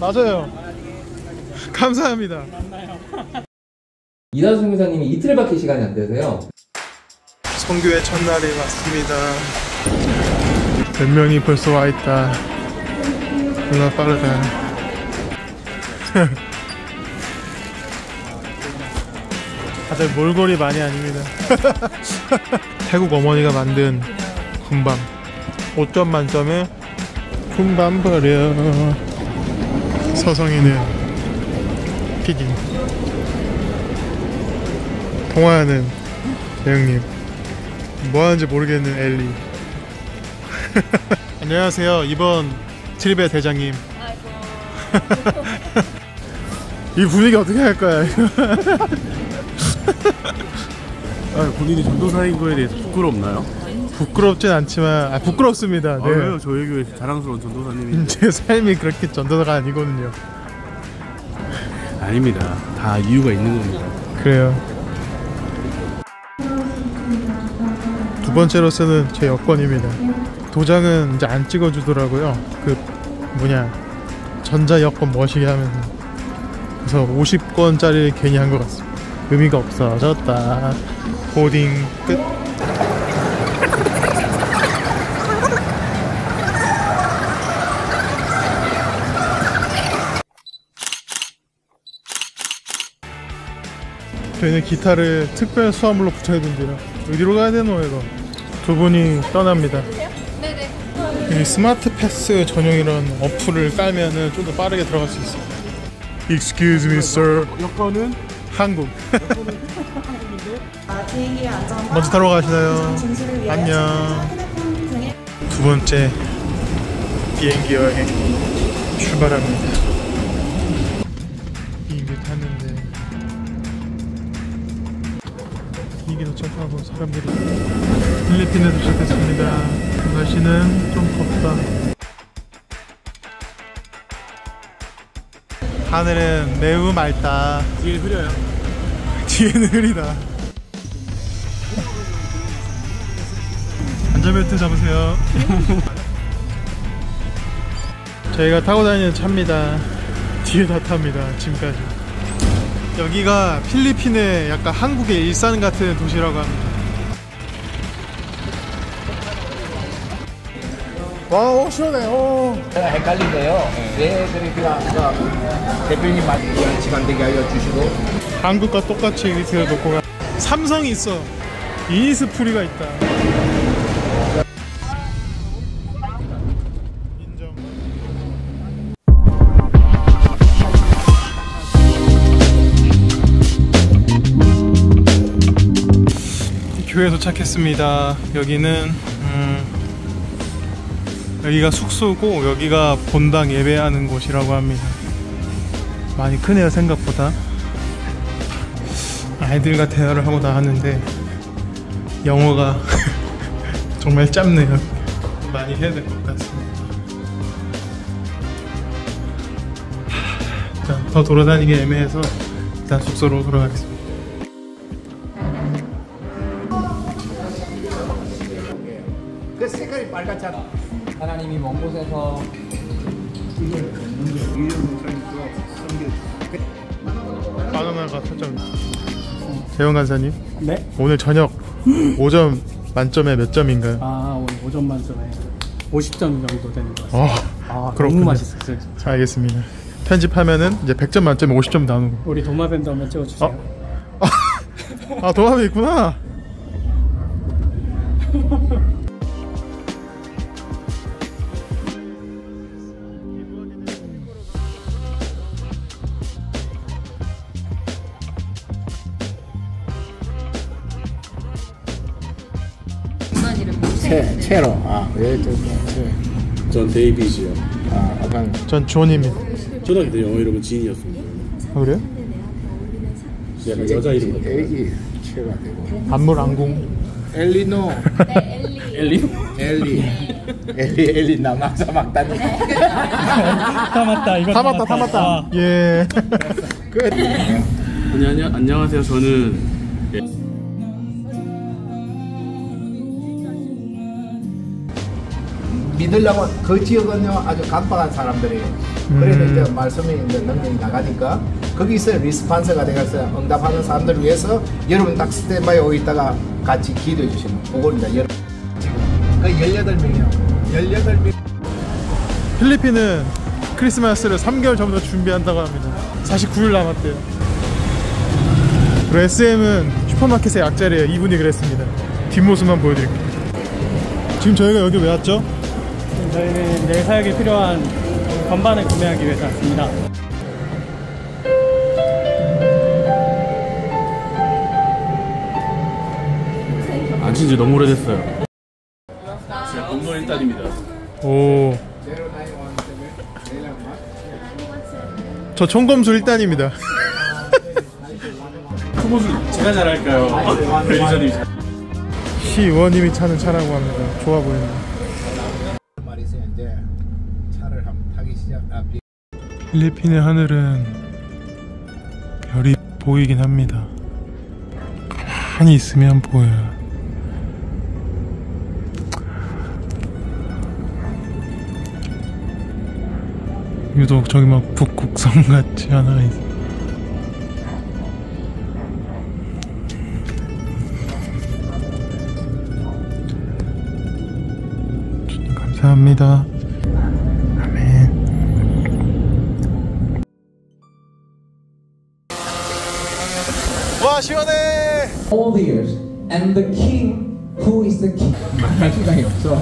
맞아요. 감사합니다. 이다솜 회사님이 이틀밖에 시간이 안 되세요. 성교의 첫날이 왔습니다. 몇 명이 벌써 와 있다. 얼마나 빠르다. 다들 몰골이 많이 아닙니다. 태국 어머니가 만든 군밤. 5점 만점에 군밤 버려. 서성이는 피디. 통화하는 대형님. 뭐 하는지 모르겠는 엘리. 안녕하세요. 이번 트립의 대장님. 이 분위기 어떻게 할 거야? 아, 본인이 전도사인 거에 대해서 부끄럽나요? 부끄럽진 않지만 아, 부끄럽습니다. 아, 네. 왜요? 저희 교회에서 자랑스러운 전도사님인데 제 삶이 그렇게 전도사가 아니거든요. 아닙니다. 다 이유가 있는 겁니다. 그래요. 두 번째로서는 제 여권입니다. 도장은 이제 안 찍어주더라고요. 그 뭐냐 전자 여권 멋이게 하면서 그래서 50권짜리 괜히 한 것 같습니다. 의미가 없어졌다. 코딩 끝. 저희는 기타를 특별 수화물로 붙여야 된대요. 어디로 가야 되노 이거? 두 분이 떠납니다. 이 스마트 패스 전용 이런 어플을 깔면은 좀 더 빠르게 들어갈 수 있어요. Excuse me, sir. 여권은 한국. 아, 먼저 타러 가시나요? 안녕. 두 번째 비행기 여행 출발합니다. 비행기 도착하고 사람들이 필리핀에 도착했습니다. 날씨는 좀 덥다. 하늘은 매우 맑다. 뒤에 흐려요. 뒤에는 흐리다. 안전벨트 잡으세요. 저희가 타고 다니는 차입니다. 뒤에 다 탑니다. 지금까지. 여기가 필리핀의 약간 한국의 일산 같은 도시라고 합니다. 와, 오, 시원해. 오. 제가 헷갈린데요. 왜 그렇게 아까 대표님 말씀 시간 되게 알려주시고 한국과 똑같이 이렇게 놓고 가. 삼성이 있어. 이니스프리가 있다. 교회 도착했습니다. 여기는 음, 여기가 숙소고 여기가 본당 예배하는 곳이라고 합니다. 많이 크네요 생각보다. 아이들과 대화를 하고 나왔는데 영어가 정말 짧네요. 많이 해야 될 것 같습니다. 하, 일단 더 돌아다니기 애매해서 일단 숙소로 돌아가겠습니다. 빨갛잖아. 하나님이 먼 곳에서 바나나가 살짝 재영 간사님 네? 오늘 저녁 5점 만점에 몇 점인가요? 아 오늘 5점 만점에 50점 정도 되는 것 같아요. 어, 아 그렇군요. 너무 맛있었어요. 진짜. 알겠습니다. 편집하면은 이제 100점 만점에 50점 나누고. 우리 도마뱀도 한번 찍어주세요. 아 도마뱀 있구나. 채 채로 아왜 저기 채. 전 데이비지요. 아 약간 전 존입니다. 초등학교 때 영어 이름은 지인이었습니다. 아, 그래요? 약간 여자 이름 같아요. 애기 채가 되고 안물 안궁. 엘리노 엘리? 엘리 엘리 엘리 남학사 막 다니 다 맞다. 이거 다 맞다 다 맞다. 예. 끝. 안녕하세요. 저는 믿으려면 그 지역은요 아주 간박한 사람들이에요. 그래서 음. 이제 말씀이 이제 능력이 나가니까 거기서 리스판서가 돼서 응답하는 사람들 위해서 여러분 딱 스탠바이 오고 있다가 같이 기도해 주시는 이제 여러분 그 18명이요 18명 필리핀은 크리스마스를 3개월 전부터 준비한다고 합니다. 49일 남았대요. 그리고 SM은 슈퍼마켓의 약자래요. 이분이 그랬습니다. 뒷모습만 보여드릴게요. 지금 저희가 여기 왜 왔죠? 저희는 내일 사역에 필요한 건반을 구매하기 위해서 왔습니다. 안친 지 너무 오래됐어요. 제가 건물 일단입니다. 오. 저 총검수 1단입니다. 초보수 제가 잘할까요? 매니저님. 시 의원님이 차는 차라고 합니다. 좋아 보이네 요. 말이죠 이제 차를 한번 타기 시작 아, 비- 필리핀의 하늘은 별이 보이긴 합니다. 가만히 있으면 보여요. 유독 저기 막 북극성 같지 않아 있. 주 감사합니다. 아멘. 와 시원해. all the years. And the king, who is the king? 말할 시간이 없어